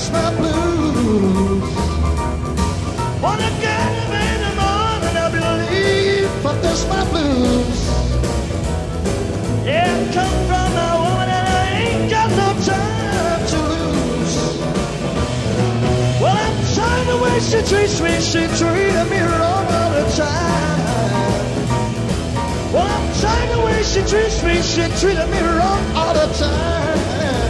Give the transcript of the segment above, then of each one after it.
Christmas blues. Wanna get up in the morning, I believe, but this my blues. Yeah, come from a woman and I ain't got no time to lose. Well, I'm trying to the she treats me, she treated me wrong all the time. Well, I'm trying to the she treats me, she treated me wrong all the time.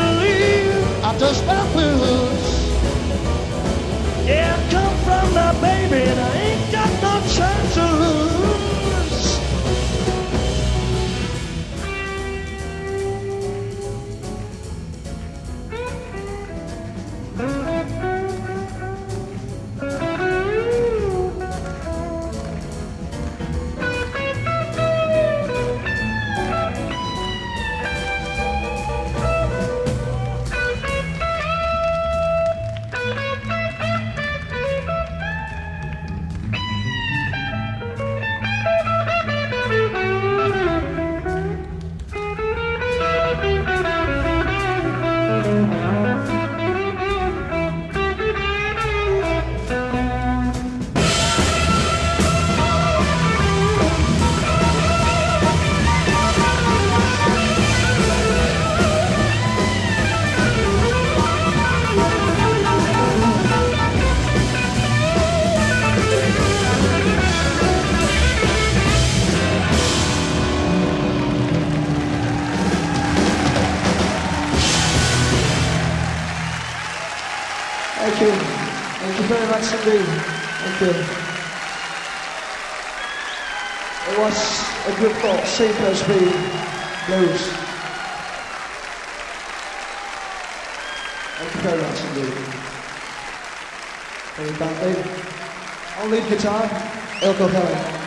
Thank you. Thank you very much indeed. Thank you. It was a group called C plus B Blues. Thank you very much indeed. Very badly. I'll lead guitar, Eelco Gelling.